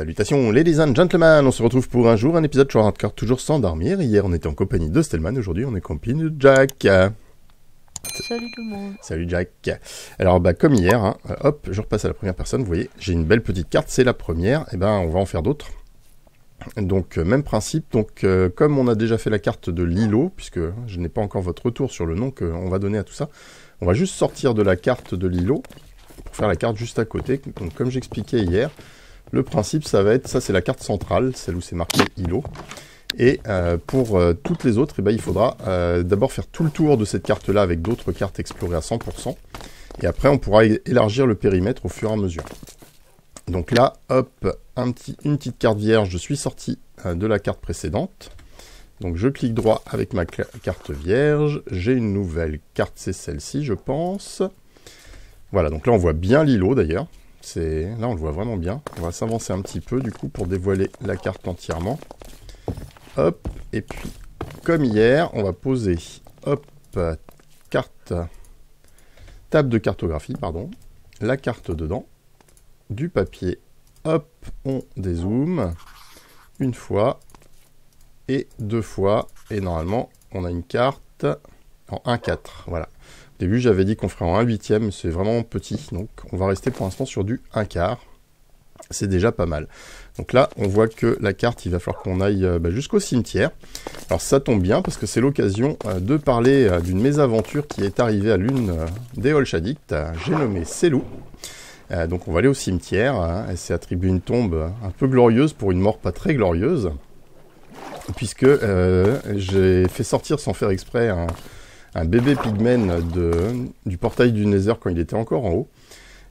Salutations ladies and gentlemen, on se retrouve pour un jour, un épisode sur Hardcore, toujours sans dormir. Hier on était en compagnie de Stelman, aujourd'hui on est en compagnie de Jack. Salut tout le monde. Salut Jack. Alors bah comme hier, hein, euh, hop, je repasse à la première personne, vous voyez, j'ai une belle petite carte, c'est la première, et ben on va en faire d'autres. Donc euh, même principe, donc euh, comme on a déjà fait la carte de l'îlot, puisque je n'ai pas encore votre retour sur le nom qu'on va donner à tout ça, on va juste sortir de la carte de l'îlot pour faire la carte juste à côté. Donc comme j'expliquais hier, le principe, ça va être, ça c'est la carte centrale, celle où c'est marqué îlot. Et euh, pour euh, toutes les autres, eh ben, il faudra euh, d'abord faire tout le tour de cette carte-là avec d'autres cartes explorées à 100%. Et après, on pourra élargir le périmètre au fur et à mesure. Donc là, hop, une petite carte vierge, je suis sorti de la carte précédente. Donc je clique droit avec ma carte vierge. J'ai une nouvelle carte, c'est celle-ci, je pense. Voilà, donc là on voit bien l'îlot d'ailleurs. Là, on le voit vraiment bien. On va s'avancer un petit peu, du coup, pour dévoiler la carte entièrement. Hop, et puis, comme hier, on va poser, hop, carte, table de cartographie, pardon, la carte dedans, du papier, hop, on dézoome, une fois, et deux fois, et normalement, on a une carte en 1-4, voilà début, j'avais dit qu'on ferait en 1 huitième, c'est vraiment petit, donc on va rester pour l'instant sur du 1 quart. C'est déjà pas mal. Donc là, on voit que la carte, il va falloir qu'on aille euh, bah, jusqu'au cimetière. Alors ça tombe bien, parce que c'est l'occasion euh, de parler euh, d'une mésaventure qui est arrivée à l'une des Holchadicts. J'ai nommé Selou. donc on va aller au cimetière. Hein. Elle s'est attribuée une tombe un peu glorieuse pour une mort pas très glorieuse. Puisque j'ai fait sortir sans faire exprès un, un bébé pigmen du portail du Nether quand il était encore en haut.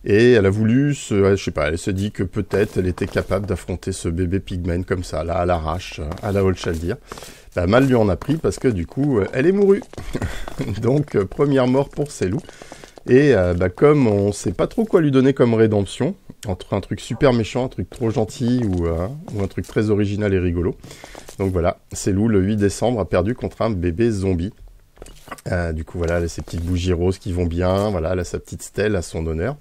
Et elle a voulu se, je sais pas, elle se dit que peut-être elle était capable d'affronter ce bébé pigmen comme ça, là, à l'arrache, à la Holchaldir. Bah, mal lui en a pris parce que du coup, elle est mourue. Donc, euh, première mort pour Selou. Et euh, bah, comme on sait pas trop quoi lui donner comme rédemption, entre un truc super méchant, un truc trop gentil ou, euh, ou un truc très original et rigolo. Donc voilà, Selou, le 8 décembre, a perdu contre un bébé zombie. Euh, du coup, voilà, elle ses petites bougies roses qui vont bien. Voilà, sa petite stèle à son honneur.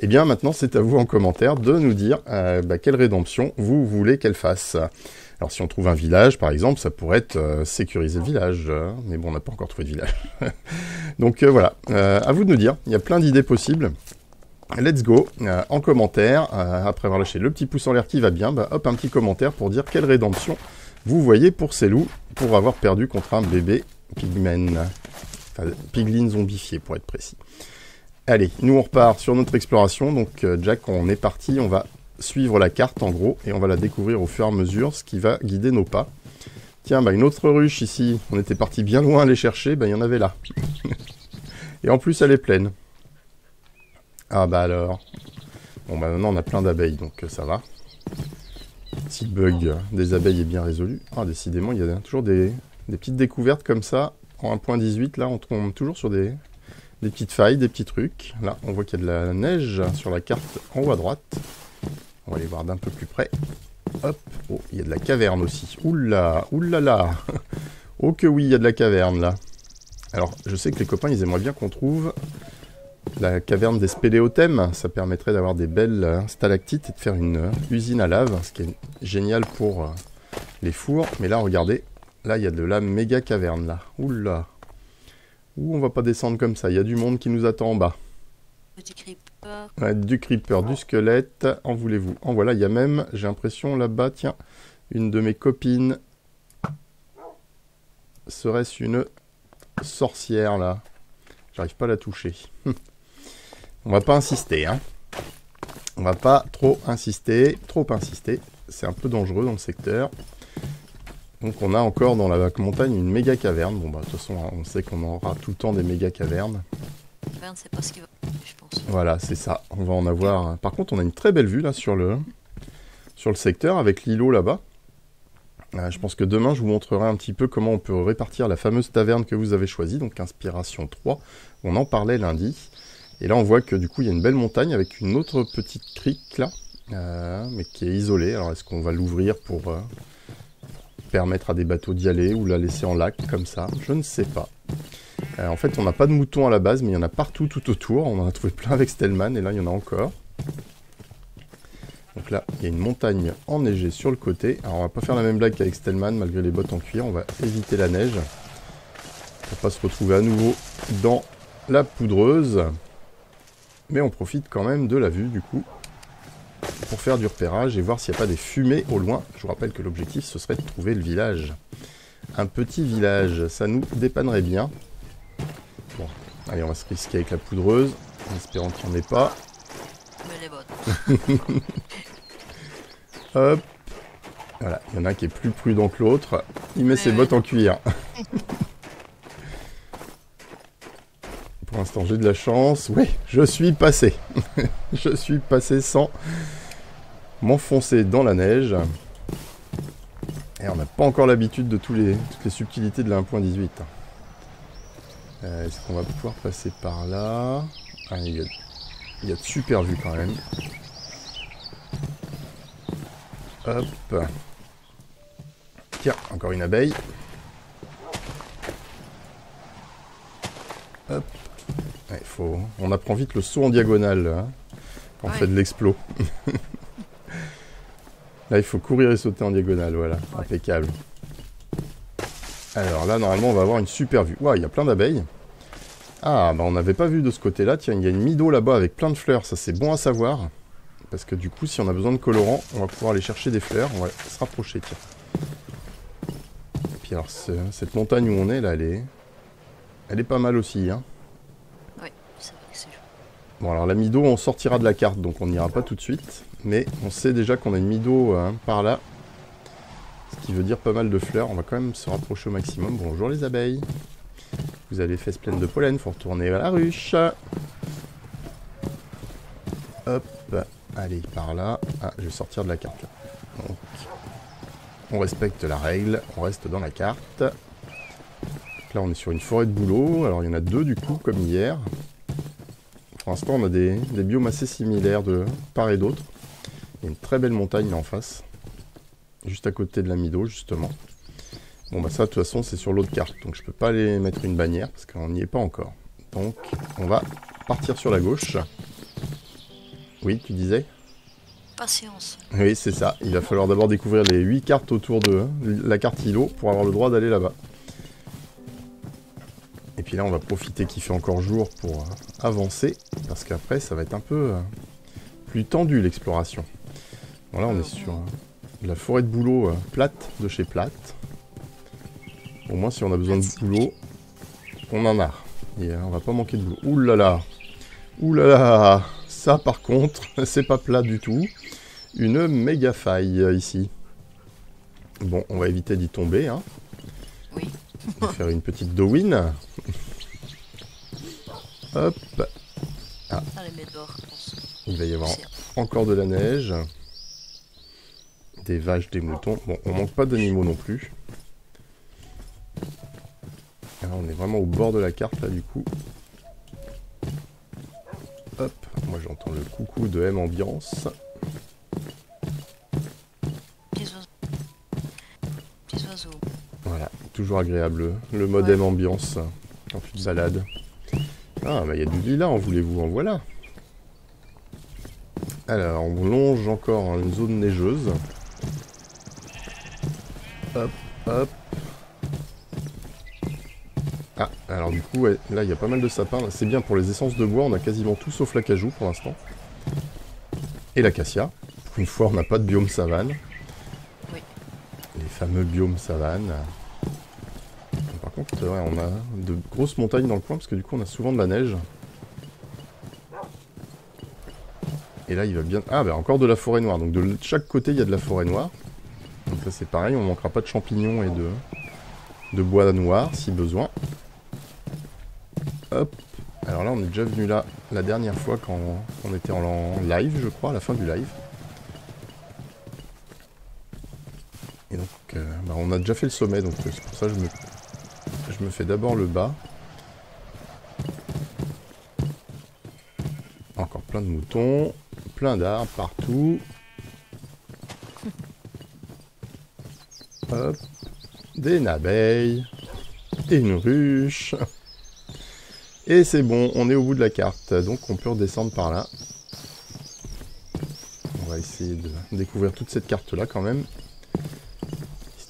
Eh bien, maintenant, c'est à vous en commentaire de nous dire euh, bah, quelle rédemption vous voulez qu'elle fasse. Alors, si on trouve un village, par exemple, ça pourrait être euh, sécuriser le village. mais bon, on n'a pas encore trouvé de village. Donc, voilà, à vous de nous dire. Il y a plein d'idées possibles. Let's go, en commentaire, après avoir lâché le petit pouce en l'air qui va bien, bah, hop, un petit commentaire pour dire quelle rédemption vous voyez pour ces loups pour avoir perdu contre un bébé pigmen. Enfin, piglin zombifié pour être précis. Allez, nous on repart sur notre exploration. Donc euh, Jack, on est parti, on va suivre la carte en gros et on va la découvrir au fur et à mesure, ce qui va guider nos pas. Tiens, bah, une autre ruche ici, on était parti bien loin à aller chercher, bah, il y en avait là. et en plus elle est pleine. Ah bah alors. Bon bah maintenant on a plein d'abeilles, donc euh, ça va. Le bug des abeilles est bien résolu. Ah décidément il y a toujours des, des petites découvertes comme ça. En 1.18, là, on tombe toujours sur des, petites failles, des petits trucs. Là, on voit qu'il y a de la neige sur la carte en haut à droite. On va aller voir d'un peu plus près. Hop. Oh, il y a de la caverne aussi. Oula, oulala. oh que oui, il y a de la caverne, là. Alors, je sais que les copains, ils aimeraient bien qu'on trouve la caverne des spéléothèmes. Ça permettrait d'avoir des belles stalactites et de faire une usine à lave, ce qui est génial pour euh, les fours. Mais là, regardez, Là, il y a de la méga caverne, là. Oula. Ouh, on va pas descendre comme ça. Il y a du monde qui nous attend en bas. Du creeper. Ouais, du creeper, du squelette. En voulez-vous? En voilà, il y a même, j'ai l'impression, là-bas, tiens, une de mes copines. Serait-ce une sorcière, là? J'arrive pas à la toucher. on va pas insister, hein. On va pas trop insister, trop insister. C'est un peu dangereux dans le secteur. Donc on a encore dans la montagne une méga caverne. Bon bah de toute façon on sait qu'on aura tout le temps des méga cavernes. Caverne c'est pas ce qui va je pense. Voilà c'est ça. On va en avoir. Par contre on a une très belle vue là sur le sur le secteur avec l'îlot là-bas. Euh, je pense que demain je vous montrerai un petit peu comment on peut répartir la fameuse taverne que vous avez choisie, donc Inspiration 3. On en parlait lundi. Et là on voit que du coup il y a une belle montagne avec une autre petite crique là, euh, mais qui est isolée. Alors est-ce qu'on va l'ouvrir pour, euh, permettre à des bateaux d'y aller ou la laisser en lac comme ça, je ne sais pas. Euh, en fait, on n'a pas de moutons à la base, mais il y en a partout tout autour. On en a trouvé plein avec Stellman, et là, il y en a encore. Donc là, il y a une montagne enneigée sur le côté. Alors on va pas faire la même blague qu'avec Stellman, malgré les bottes en cuir. On va éviter la neige. Pour pas se retrouver à nouveau dans la poudreuse. Mais on profite quand même de la vue du coup. Pour faire du repérage et voir s'il n'y a pas des fumées au loin. Je vous rappelle que l'objectif ce serait de trouver le village. Un petit village, ça nous dépannerait bien. Bon, allez on va se risquer avec la poudreuse. En espérant qu'il n'y en ait pas. Mais les bottes. Hop. Voilà, il y en a un qui est plus prudent que l'autre. Il met ses bottes en cuir. Pour l'instant, j'ai de la chance. Oui, je suis passé. je suis passé sans m'enfoncer dans la neige. Et on n'a pas encore l'habitude de tous les, toutes les subtilités de la 1.18. Euh, Est-ce qu'on va pouvoir passer par là? Ah, il, y a, il y a de super vues quand même. Hop. Tiens, encore une abeille. Hop. Ouais, faut... On apprend vite le saut en diagonale hein, quand on Ouais. fait de l'explo. là, il faut courir et sauter en diagonale, voilà. Impeccable. Alors là, normalement, on va avoir une super vue. Ouah, il y a plein d'abeilles. Ah, bah on n'avait pas vu de ce côté-là. Tiens, il y a une mido là-bas avec plein de fleurs. Ça, c'est bon à savoir. Parce que du coup, si on a besoin de colorants, on va pouvoir aller chercher des fleurs. On va se rapprocher, tiens. Et puis alors, ce- cette montagne où on est, là, elle est... Elle est pas mal aussi, hein. Oui, c'est vrai que c'est joli. Bon, alors la Mido, on sortira de la carte, donc on n'ira pas tout de suite. Mais on sait déjà qu'on a une Mido hein, par là. Ce qui veut dire pas mal de fleurs. On va quand même se rapprocher au maximum. Bonjour les abeilles. Vous avez les fesses pleines de pollen, faut retourner à la ruche. Hop, allez, par là. Ah, je vais sortir de la carte là. Donc, on respecte la règle, on reste dans la carte. Là, on est sur une forêt de bouleaux. Alors, il y en a deux du coup, comme hier. Pour l'instant, on a des, des biomes assez similaires de part et d'autre. Il y a une très belle montagne là en face. Juste à côté de la Mido, justement. Bon, bah ça, de toute façon, c'est sur l'autre carte. Donc, je peux pas aller mettre une bannière parce qu'on n'y est pas encore. Donc, on va partir sur la gauche. Oui, tu disais? Patience. Oui, c'est ça. Il va falloir d'abord découvrir les 8 cartes autour de la carte îlot pour avoir le droit d'aller là-bas. Et puis là, on va profiter qu'il fait encore jour pour euh, avancer, parce qu'après, ça va être un peu euh, plus tendu l'exploration. Bon, là, on est sur euh, la forêt de boulot plate de chez Plate. Au moins, si on a besoin de boulot, on en a. Et on va pas manquer de boulot. Ouh là là Ouh là là Ça, par contre, c'est pas plat du tout. Une méga faille ici. Bon, on va éviter d'y tomber, hein. On faire une petite Dowin. Hop, pense. il va y avoir encore de la neige. Des vaches, des moutons. Bon, on manque pas d'animaux non plus. Ah, on est vraiment au bord de la carte là du coup. Hop, moi j'entends le coucou de M Ambiance. Voilà, toujours agréable le mode Ouais. M Ambiance quand tu te balades. Ah, bah il y a du lilas, en voulez-vous, en voilà. Alors, on longe encore une zone neigeuse. Hop, hop. Ah, alors du coup, ouais, là, il y a pas mal de sapins. C'est bien pour les essences de bois, on a quasiment tout sauf l'acajou pour l'instant. Et l'acacia. Pour une fois, on n'a pas de biome savane. Fameux biomes savane. Par contre, on a de grosses montagnes dans le coin, parce que du coup, on a souvent de la neige. Et là, il va bien... Ah, bah encore de la forêt noire. Donc de chaque côté, il y a de la forêt noire. Donc ça, c'est pareil, on manquera pas de champignons et de, de bois noir, si besoin. Hop. Alors là, on est déjà venu là la dernière fois quand on était en live, je crois, à la fin du live. Et donc, on a déjà fait le sommet, donc euh, c'est pour ça que je me, je me fais d'abord le bas. Encore plein de moutons, plein d'arbres partout. Hop, des abeilles une ruche. Et c'est bon, on est au bout de la carte, donc on peut redescendre par là. On va va essayer de découvrir toute cette carte-là quand même.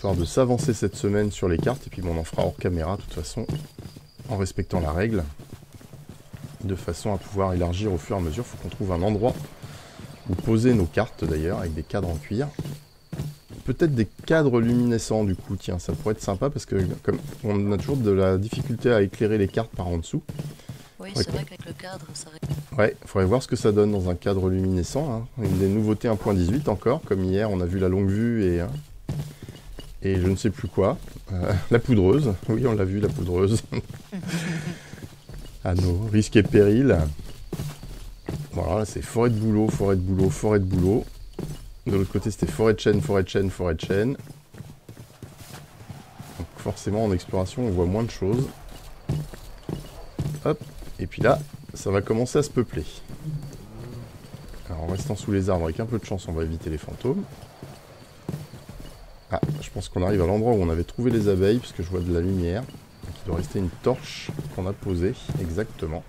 Histoire de s'avancer cette semaine sur les cartes. Et puis bon, on en fera hors caméra de toute façon. En respectant la règle. De façon à pouvoir élargir au fur et à mesure. Il faut qu'on trouve un endroit où poser nos cartes d'ailleurs. Avec des cadres en cuir. Peut-être des cadres luminescents du coup. Tiens, ça pourrait être sympa parce que comme on a toujours de la difficulté à éclairer les cartes par en dessous. Oui, c'est vrai qu'avec le cadre, ça Ouais, il faudrait voir ce que ça donne dans un cadre luminescent. Hein. Une des nouveautés 1.18 encore, comme hier, on a vu la longue vue et, hein, et je ne sais plus quoi. Euh, la poudreuse, oui, on l'a vu, la poudreuse. à nos risques et périls. Voilà, là c'est forêt de boulot, forêt de boulot, forêt de boulot. De l'autre côté, c'était forêt de chêne, forêt de chêne, forêt de chêne. Donc forcément, en exploration, on voit moins de choses. Hop, et puis là, ça va commencer à se peupler. Alors en restant sous les arbres avec un peu de chance, on va éviter les fantômes. Je pense qu'on arrive à l'endroit où on avait trouvé les abeilles, puisque je vois de la lumière. Donc il doit rester une torche qu'on a posée, exactement.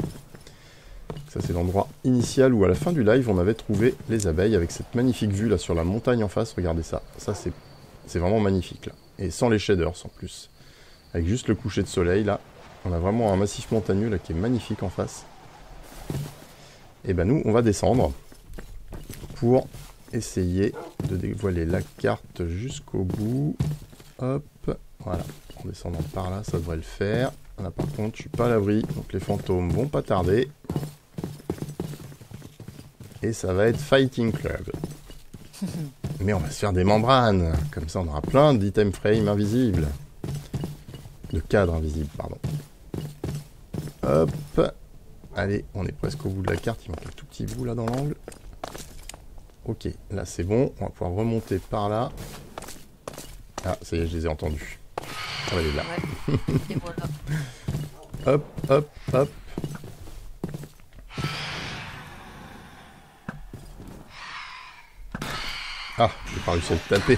Ça c'est l'endroit initial où à la fin du live on avait trouvé les abeilles avec cette magnifique vue là sur la montagne en face. Regardez ça, ça c'est vraiment magnifique là. Et sans les shaders en plus. Avec juste le coucher de soleil là, on a vraiment un massif montagneux là qui est magnifique en face. Et ben nous, on va descendre pour essayer de dévoiler la carte jusqu'au bout. Hop, voilà. En descendant par là, ça devrait le faire. Là par contre, je suis pas à l'abri, donc les fantômes vont pas tarder. Et ça va être Fighting Club. Mais on va se faire des membranes. Comme ça, on aura plein d'items frame invisibles. De cadres invisibles, pardon. Hop. Allez, on est presque au bout de la carte. Il manque un tout petit bout là dans l'angle. Ok, là c'est bon. On va pouvoir remonter par là. Ah, ça y est, je les ai entendus. On va aller là. Et voilà. hop, hop, hop. Ah, j'ai pas réussi à le taper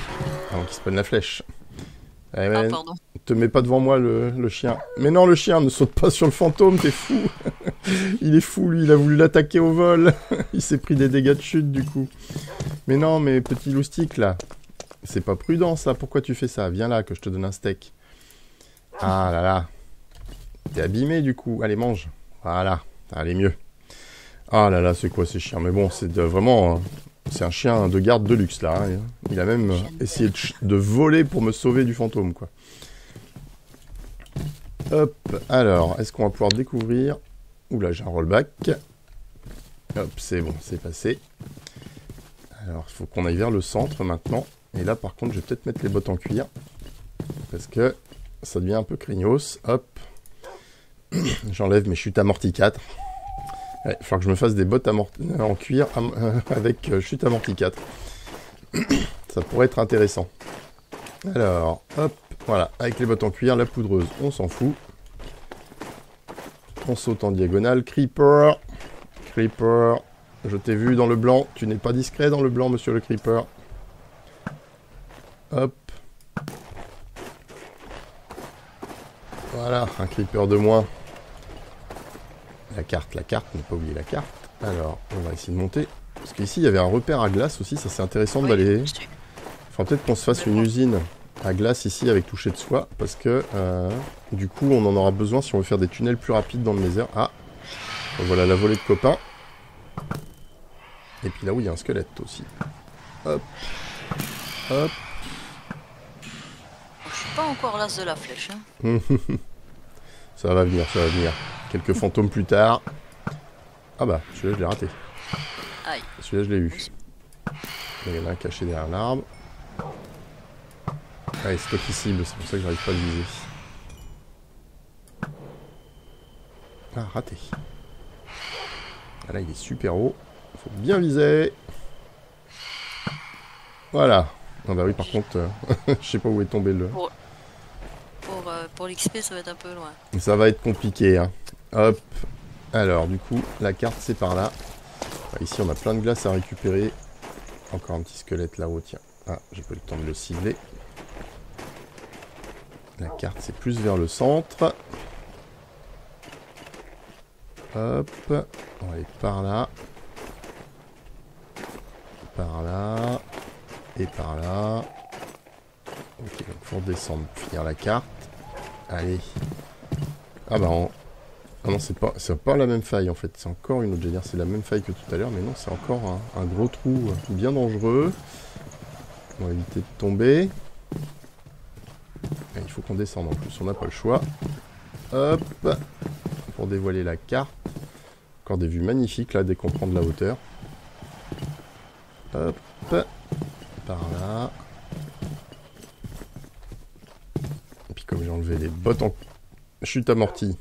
avant qu'il se prenne la flèche. Eh ah, pardon te mets pas devant moi le, chien. Mais non, le chien ne saute pas sur le fantôme, t'es fou. il est fou, lui, il a voulu l'attaquer au vol. il s'est pris des dégâts de chute, du coup. Mais non, mais petit loustique, là. C'est pas prudent, ça. Pourquoi tu fais ça? Viens là, que je te donne un steak. Ah là là. T'es abîmé, du coup. Allez, mange. Voilà. Allez, mieux. Ah là là, c'est quoi ces chiens? Mais bon, c'est vraiment... Hein. C'est un chien de garde de luxe, là. Hein. Il a même essayé de, de voler pour me sauver du fantôme, quoi. Hop, alors, est-ce qu'on va pouvoir découvrir? Oula, j'ai un rollback. Hop, c'est bon, c'est passé. Alors, il faut qu'on aille vers le centre maintenant. Et là, par contre, je vais peut-être mettre les bottes en cuir. Parce que ça devient un peu craignos. Hop. J'enlève mes chutes amorti 4. Il va falloir que je me fasse des bottes en cuir avec euh, chute amorti 4. ça pourrait être intéressant. Alors, hop. Voilà, avec les bottes en cuir, la poudreuse, on s'en fout. On saute en diagonale. Creeper. Creeper. Je t'ai vu dans le blanc. Tu n'es pas discret dans le blanc, monsieur le Creeper. Hop. Voilà, un Creeper de moins. La carte, la carte, ne pas oublier la carte. Alors, on va essayer de monter. Parce qu'ici, il y avait un repère à glace aussi. Ça, c'est intéressant d'aller... Il faudra peut-être qu'on se fasse une usine à glace ici avec toucher de soie parce que euh, du coup on en aura besoin si on veut faire des tunnels plus rapides dans le nether. Ah Voilà la volée de copains. Et puis là où il y a un squelette aussi. Hop Hop Je suis pas encore l'as de la flèche. Hein. ça va venir, ça va venir. Quelques fantômes plus tard. Ah bah, celui-là je l'ai raté. Celui-là je l'ai eu. Il y en a un caché derrière l'arbre. Ah, c'est toi qui cible, c'est pour ça que j'arrive pas à le viser. Ah, raté. Ah là, il est super haut. Faut bien viser. Voilà. Ah bah oui, par contre, euh, je sais pas où est tombé le... Pour, pour, euh, l'XP, ça va être un peu loin. Ça va être compliqué, hein. Hop. Alors, du coup, la carte, c'est par là. ici, on a plein de glace à récupérer. Encore un petit squelette là-haut, tiens. Ah, j'ai pas eu le temps de le cibler. La carte, c'est plus vers le centre. Hop. On va aller par là. par là. Et par là. Ok, donc faut redescendre pour finir la carte. Allez. Ah bah. Ah non, c'est pas, pas la même faille en fait. C'est encore une autre. J'allais dire c'est la même faille que tout à l'heure, mais non, c'est encore un, un gros trou bien dangereux. On va éviter de tomber. Il faut qu'on descende en plus, on n'a pas le choix. Hop Pour dévoiler la carte. Encore des vues magnifiques là dès qu'on prend de la hauteur. Hop Par là. Et puis comme j'ai enlevé les bottes en chute amortie,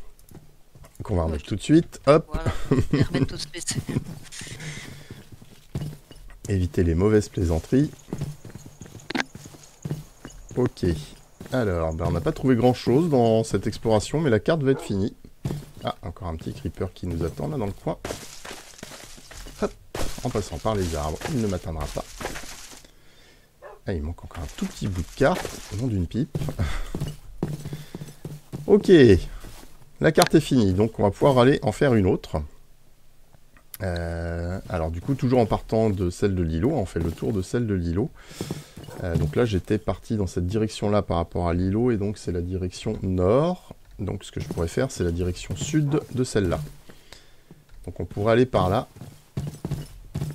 qu'on va remettre tout de suite. Hop Voilà. Je vais remettre tout de suite. Éviter les mauvaises plaisanteries. Ok. Alors, ben, on n'a pas trouvé grand chose dans cette exploration, mais la carte va être finie. Ah, encore un petit creeper qui nous attend là dans le coin. En passant par les arbres, il ne m'atteindra pas. Ah, il manque encore un tout petit bout de carte, au nom d'une pipe. ok, la carte est finie, donc on va pouvoir aller en faire une autre. Euh, alors du coup, toujours en partant de celle de l'îlot, on fait le tour de celle de l'îlot. Euh, donc là, j'étais parti dans cette direction-là par rapport à l'îlot, et donc c'est la direction nord. Donc ce que je pourrais faire, c'est la direction sud de celle-là. Donc on pourrait aller par là,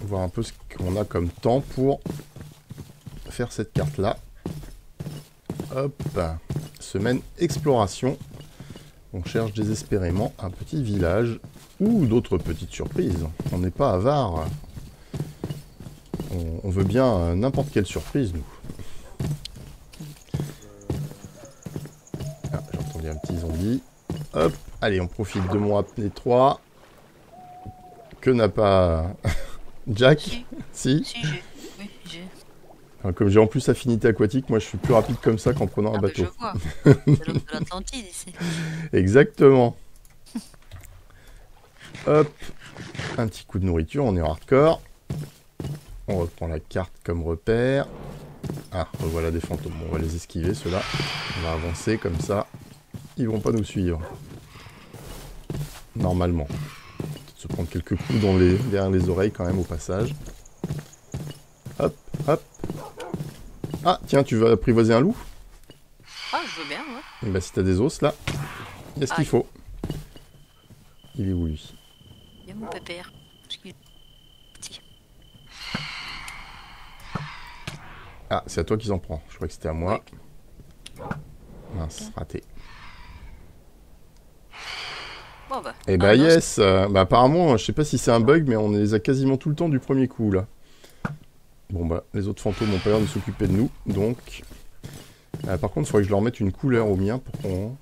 voir un peu ce qu'on a comme temps pour faire cette carte-là. Hop, semaine exploration. On cherche désespérément un petit village ou d'autres petites surprises. On n'est pas avare. On, on veut bien euh, n'importe quelle surprise, nous. Ah, j'ai entendu un petit zombie. Hop, allez, on profite de mon AP3. Que n'a pas Jack? Si, Si? Oui, Comme j'ai en plus affinité aquatique, moi je suis plus rapide comme ça qu'en prenant un Ah, bah, bateau. je vois. C'est de l'Atlantide ici. Exactement. Hop, un petit coup de nourriture, on est en hardcore. On reprend la carte comme repère. Ah, voilà des fantômes. Bon, on va les esquiver, ceux-là. On va avancer comme ça. Ils vont pas nous suivre. Normalement. Peut-être se prendre quelques coups dans les, derrière les oreilles quand même au passage. Hop, hop. Ah, tiens, tu veux apprivoiser un loup? Ah, je veux bien, ouais. Eh ben, si t'as des os là, il y a ce qu'il Aïe. faut. Il est où lui Il y a mon pépère. Parce qu'il est petit. Ah, c'est à toi qu'ils en prend. Je crois que c'était à moi. Mince, raté. Bon, bah. Eh bah Ah, yes euh, Bah apparemment, je sais pas si c'est un bug, mais on les a quasiment tout le temps du premier coup là. Bon bah, les autres fantômes ont pas l'air de s'occuper de nous, donc... Euh, par contre, il faudrait que je leur mette une couleur au mien pour qu'on...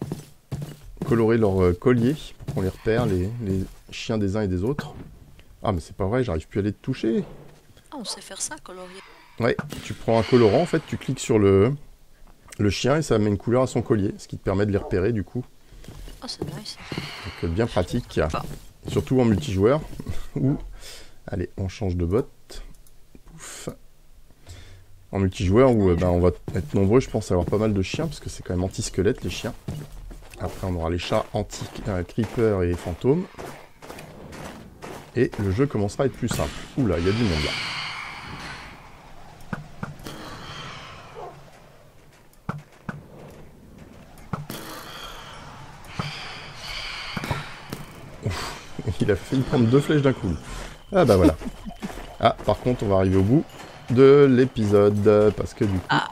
Colorer leur euh, collier, pour qu'on les repère, les, les chiens des uns et des autres. Ah mais c'est pas vrai, j'arrive plus à les toucher. Ah, on sait faire ça, colorier. Ouais, tu prends un colorant, en fait, tu cliques sur le, le chien et ça met une couleur à son collier, ce qui te permet de les repérer du coup. Ah, c'est nice. Donc euh, bien pratique, surtout en multijoueur. Ou, allez, on change de bot. Pouf. En multijoueur où euh, ben, on va être nombreux, je pense, à avoir pas mal de chiens, parce que c'est quand même anti-squelette les chiens. Après, on aura les chats anti-creeper et fantômes. Et le jeu commencera à être plus simple. Oula, il y a du monde là. Il a failli prendre deux flèches d'un coup. Ah bah voilà. Ah, par contre, on va arriver au bout de l'épisode, parce que du coup, Ah.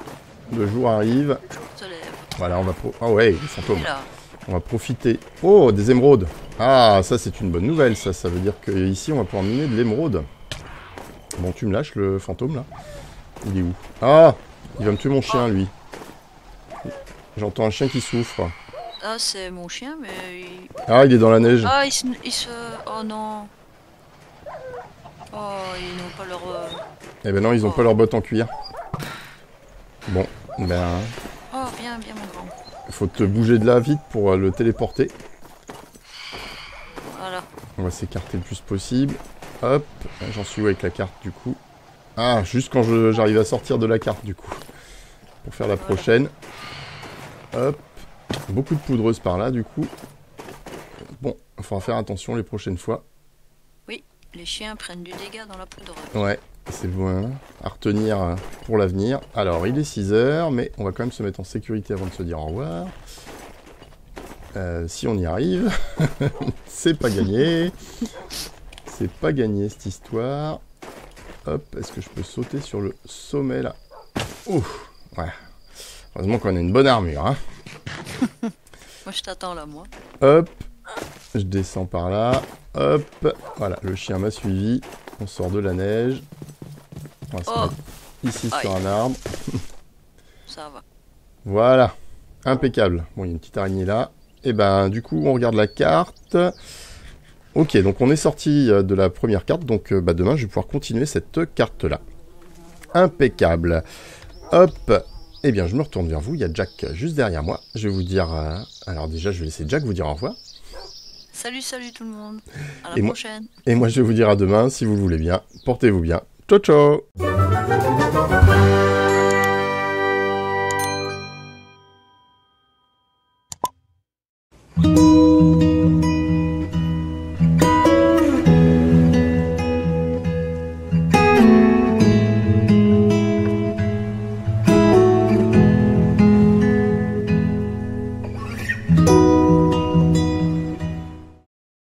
le jour arrive. Je. Voilà, on va... Pro... Ah ouais, là. On va profiter. Oh, des émeraudes. Ah, ça c'est une bonne nouvelle, ça. Ça veut dire que ici on va pouvoir miner de l'émeraude. Bon, tu me lâches le fantôme là Il est où? Ah Il va me tuer mon chien, lui. J'entends un chien qui souffre. Ah, c'est mon chien, mais. il- Ah, il est dans la neige. Ah, il se. il se- Oh non. Oh, ils n'ont pas leur. euh, Eh ben non, ils ont pas leurs bottes en cuir. Bon, ben, Oh, bien, bien, mon grand. faut te bouger de là vite pour euh, le téléporter. Voilà. On va s'écarter le plus possible. Hop, j'en suis où avec la carte du coup? Ah, juste quand j'arrive à sortir de la carte du coup. Pour faire la Voilà. prochaine. Hop, beaucoup de poudreuse par là du coup. Bon, il faudra faire attention les prochaines fois. Les chiens prennent du dégât dans la poudre. Ouais, C'est bon, à retenir pour l'avenir. Alors, il est 6 heures, mais on va quand même se mettre en sécurité avant de se dire au revoir. Euh, si on y arrive, c'est pas gagné. C'est pas gagné cette histoire. Hop, est-ce que je peux sauter sur le sommet là? Ouf, ouais. Heureusement qu'on a une bonne armure. Hein. moi je t'attends là, moi. Hop, je descends par là. Hop, voilà, le chien m'a suivi. On sort de la neige. On va se Oh. mettre ici sur un arbre. Ça va. Voilà, impeccable. Bon, il y a une petite araignée là. Et ben, du coup, on regarde la carte. Ok, donc on est sorti euh, de la première carte, donc euh, bah, demain je vais pouvoir continuer cette carte-là. Impeccable. Hop, eh bien je me retourne vers vous, il y a Jack juste derrière moi. Je vais vous dire... euh, Alors déjà, je vais laisser Jack vous dire au revoir. Salut, salut tout le monde. À la Et moi- prochaine. Et moi je vais vous dire à demain, si vous le voulez bien. Portez-vous bien. Ciao ciao